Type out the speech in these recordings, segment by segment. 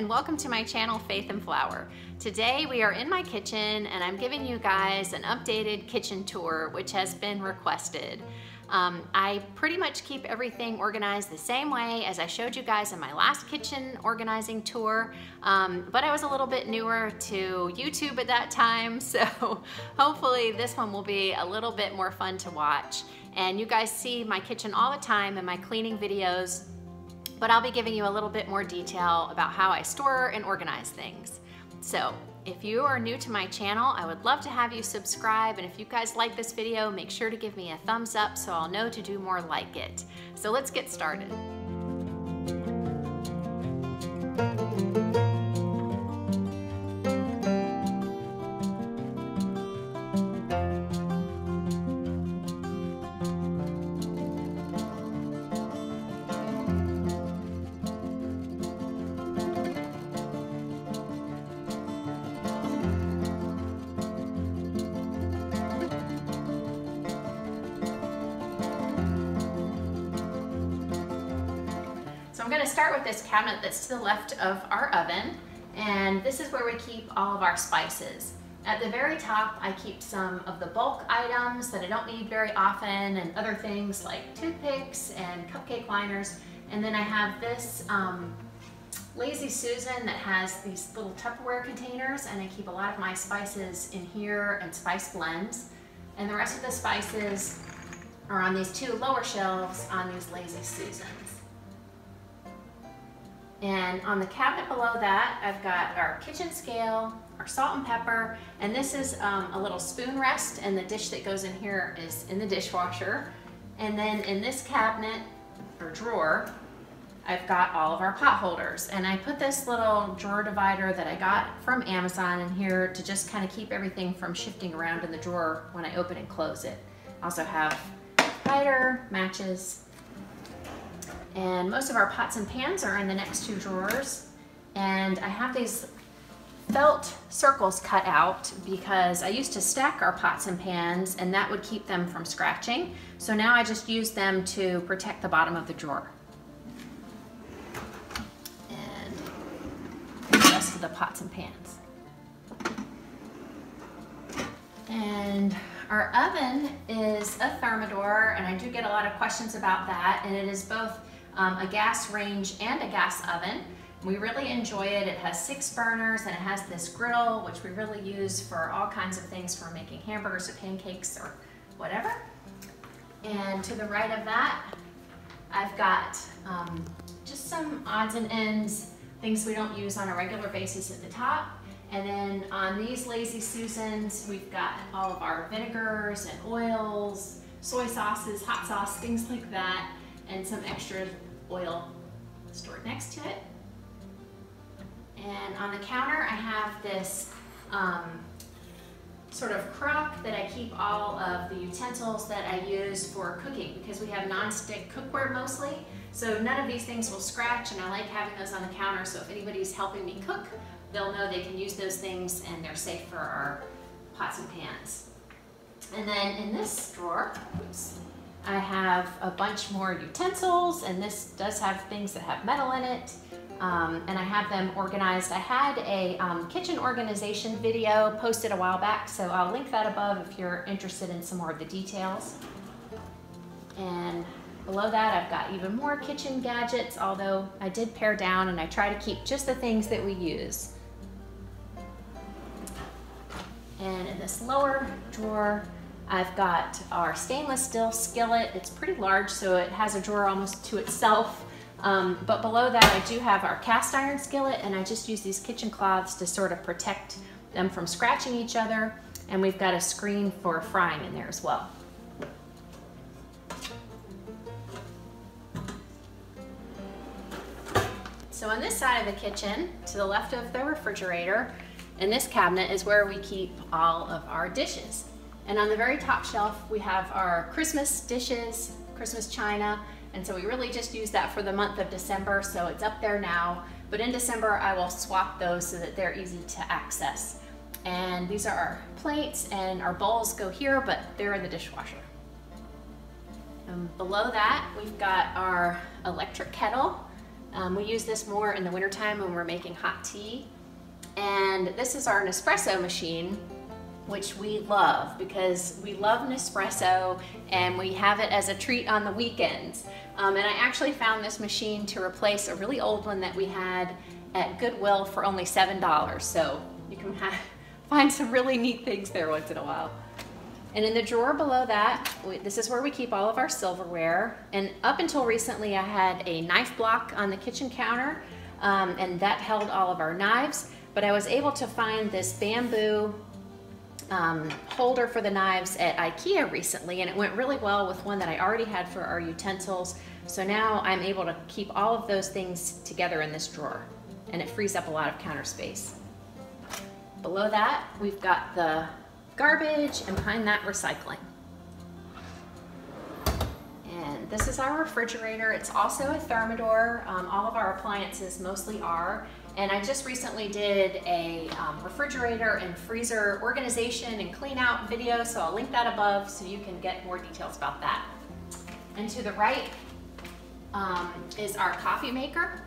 and welcome to my channel Faith and Flour. Today we are in my kitchen and I'm giving you guys an updated kitchen tour which has been requested. Um, I pretty much keep everything organized the same way as I showed you guys in my last kitchen organizing tour, um, but I was a little bit newer to YouTube at that time, so hopefully this one will be a little bit more fun to watch. And you guys see my kitchen all the time in my cleaning videos, but I'll be giving you a little bit more detail about how I store and organize things. So if you are new to my channel, I would love to have you subscribe. And if you guys like this video, make sure to give me a thumbs up so I'll know to do more like it. So let's get started. Gonna start with this cabinet that's to the left of our oven. And this is where we keep all of our spices. At the very top, I keep some of the bulk items that I don't need very often and other things like toothpicks and cupcake liners. And then I have this um, Lazy Susan that has these little Tupperware containers and I keep a lot of my spices in here and spice blends. And the rest of the spices are on these two lower shelves on these Lazy Susans. And on the cabinet below that, I've got our kitchen scale, our salt and pepper, and this is um, a little spoon rest, and the dish that goes in here is in the dishwasher. And then in this cabinet, or drawer, I've got all of our pot holders. And I put this little drawer divider that I got from Amazon in here to just kind of keep everything from shifting around in the drawer when I open and close it. I also have lighter, matches, and most of our pots and pans are in the next two drawers. And I have these felt circles cut out because I used to stack our pots and pans and that would keep them from scratching. So now I just use them to protect the bottom of the drawer. And the rest of the pots and pans. And our oven is a Thermador and I do get a lot of questions about that and it is both um, a gas range and a gas oven. We really enjoy it. It has six burners and it has this griddle, which we really use for all kinds of things for making hamburgers or pancakes or whatever. And to the right of that, I've got um, just some odds and ends, things we don't use on a regular basis at the top. And then on these Lazy Susans, we've got all of our vinegars and oils, soy sauces, hot sauce, things like that and some extra oil stored next to it. And on the counter, I have this um, sort of crock that I keep all of the utensils that I use for cooking because we have non-stick cookware mostly. So none of these things will scratch and I like having those on the counter so if anybody's helping me cook, they'll know they can use those things and they're safe for our pots and pans. And then in this drawer, oops, I have a bunch more utensils and this does have things that have metal in it. Um, and I have them organized. I had a um, kitchen organization video posted a while back, so I'll link that above if you're interested in some more of the details. And below that, I've got even more kitchen gadgets, although I did pare down and I try to keep just the things that we use. And in this lower drawer, I've got our stainless steel skillet. It's pretty large, so it has a drawer almost to itself. Um, but below that, I do have our cast iron skillet, and I just use these kitchen cloths to sort of protect them from scratching each other. And we've got a screen for frying in there as well. So on this side of the kitchen, to the left of the refrigerator, in this cabinet is where we keep all of our dishes. And on the very top shelf, we have our Christmas dishes, Christmas china, and so we really just use that for the month of December, so it's up there now. But in December, I will swap those so that they're easy to access. And these are our plates and our bowls go here, but they're in the dishwasher. And below that, we've got our electric kettle Um, we use this more in the wintertime when we're making hot tea. And this is our Nespresso machine, which we love because we love Nespresso and we have it as a treat on the weekends. Um, and I actually found this machine to replace a really old one that we had at Goodwill for only $7. So you can find some really neat things there once in a while. And in the drawer below that, this is where we keep all of our silverware. And up until recently, I had a knife block on the kitchen counter, um, and that held all of our knives. But I was able to find this bamboo um, holder for the knives at Ikea recently, and it went really well with one that I already had for our utensils. So now I'm able to keep all of those things together in this drawer, and it frees up a lot of counter space. Below that, we've got the garbage, and behind that, recycling. And this is our refrigerator. It's also a Thermador. Um, all of our appliances mostly are. And I just recently did a um, refrigerator and freezer organization and clean out video, so I'll link that above so you can get more details about that. And to the right um, is our coffee maker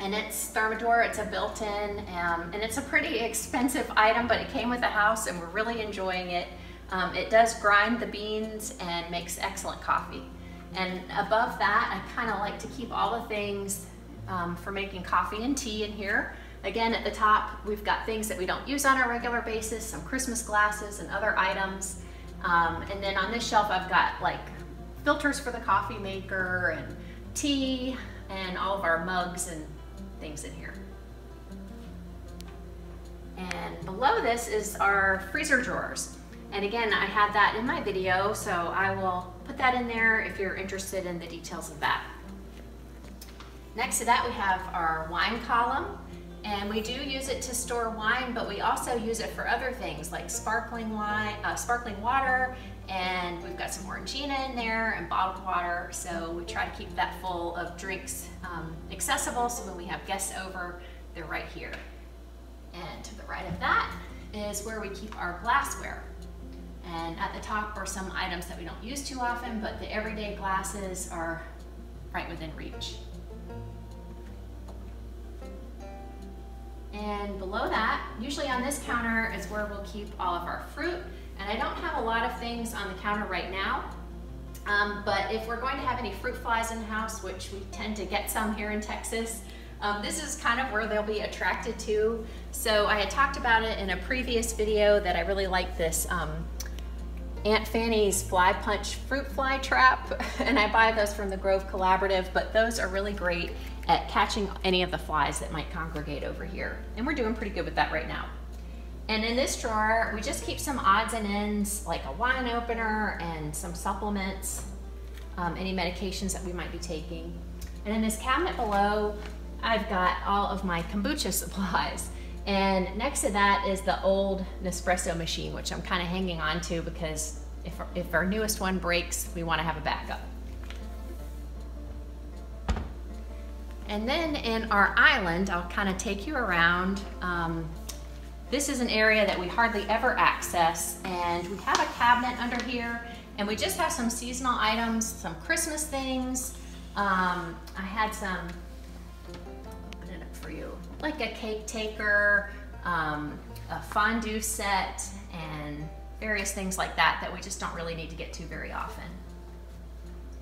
and it's Thermador, it's a built-in, um, and it's a pretty expensive item, but it came with the house and we're really enjoying it. Um, it does grind the beans and makes excellent coffee. And above that, I kind of like to keep all the things um, for making coffee and tea in here. Again, at the top, we've got things that we don't use on a regular basis, some Christmas glasses and other items. Um, and then on this shelf, I've got like filters for the coffee maker and tea and all of our mugs and things in here. And below this is our freezer drawers. And again, I had that in my video, so I will put that in there if you're interested in the details of that. Next to that, we have our wine column. And we do use it to store wine, but we also use it for other things like sparkling wine, uh, sparkling water, and we've got some Orangina in there and bottled water. So we try to keep that full of drinks um, accessible so when we have guests over, they're right here. And to the right of that is where we keep our glassware. And at the top are some items that we don't use too often, but the everyday glasses are right within reach. And below that, usually on this counter is where we'll keep all of our fruit and I don't have a lot of things on the counter right now, um, but if we're going to have any fruit flies in the house, which we tend to get some here in Texas, um, this is kind of where they'll be attracted to. So I had talked about it in a previous video that I really like this um, Aunt Fanny's Fly Punch Fruit Fly Trap, and I buy those from the Grove Collaborative, but those are really great at catching any of the flies that might congregate over here. And we're doing pretty good with that right now. And in this drawer, we just keep some odds and ends, like a wine opener and some supplements, um, any medications that we might be taking. And in this cabinet below, I've got all of my kombucha supplies. And next to that is the old Nespresso machine, which I'm kind of hanging on to because if, if our newest one breaks, we want to have a backup. And then in our island, I'll kind of take you around. Um, this is an area that we hardly ever access and we have a cabinet under here and we just have some seasonal items, some Christmas things. Um, I had some, for you, like a cake taker, um, a fondue set, and various things like that that we just don't really need to get to very often.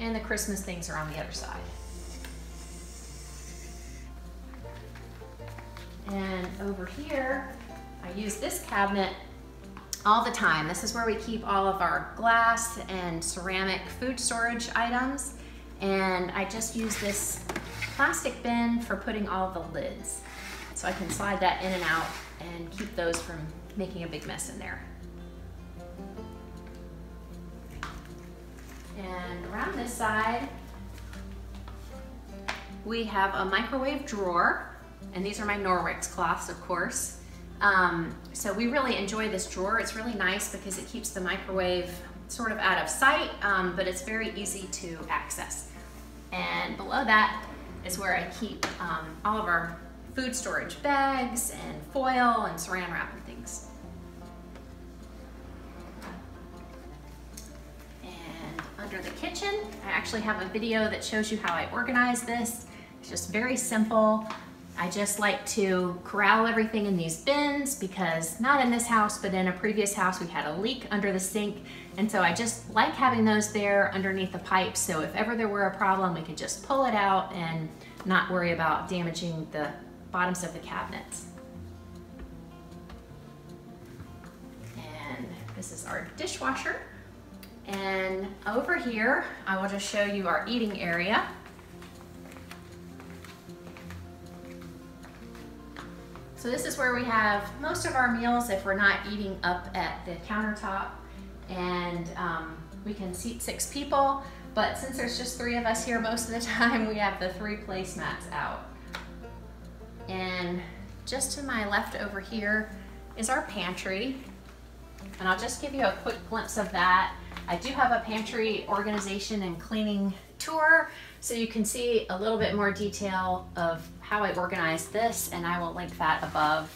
And the Christmas things are on the other side. And over here, I use this cabinet all the time. This is where we keep all of our glass and ceramic food storage items. And I just use this plastic bin for putting all the lids. So I can slide that in and out and keep those from making a big mess in there. And around this side, we have a microwave drawer. And these are my Norwex cloths, of course. Um, so we really enjoy this drawer. It's really nice because it keeps the microwave sort of out of sight, um, but it's very easy to access. And below that is where I keep um, all of our food storage bags and foil and saran wrap and things. And under the kitchen, I actually have a video that shows you how I organize this. It's just very simple. I just like to corral everything in these bins because not in this house, but in a previous house, we had a leak under the sink. And so I just like having those there underneath the pipes. So if ever there were a problem, we could just pull it out and not worry about damaging the bottoms of the cabinets. And this is our dishwasher. And over here, I will just show you our eating area. So this is where we have most of our meals if we're not eating up at the countertop. And um, we can seat six people, but since there's just three of us here most of the time, we have the three placemats out. And just to my left over here is our pantry. And I'll just give you a quick glimpse of that. I do have a pantry organization and cleaning tour so you can see a little bit more detail of how I organized this and I will link that above.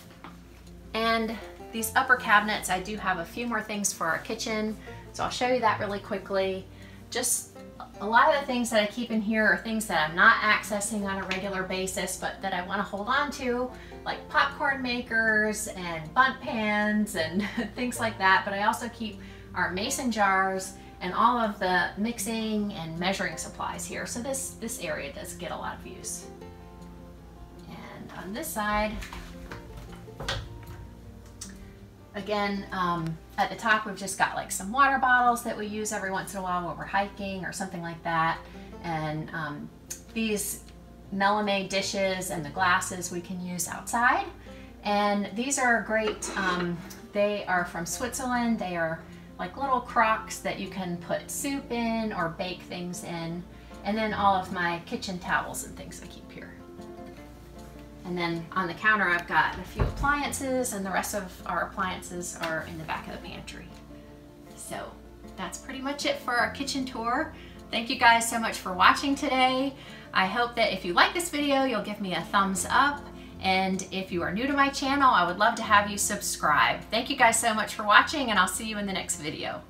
And these upper cabinets, I do have a few more things for our kitchen. So I'll show you that really quickly. Just a lot of the things that I keep in here are things that I'm not accessing on a regular basis, but that I want to hold on to, like popcorn makers and Bundt pans and things like that. But I also keep our mason jars and all of the mixing and measuring supplies here. So this, this area does get a lot of use And on this side. Again, um, at the top we've just got like some water bottles that we use every once in a while when we're hiking or something like that. And um, these Melamine dishes and the glasses we can use outside. And these are great, um, they are from Switzerland. They are like little crocks that you can put soup in or bake things in. And then all of my kitchen towels and things I keep here. And then on the counter, I've got a few appliances and the rest of our appliances are in the back of the pantry. So that's pretty much it for our kitchen tour. Thank you guys so much for watching today. I hope that if you like this video, you'll give me a thumbs up. And if you are new to my channel, I would love to have you subscribe. Thank you guys so much for watching and I'll see you in the next video.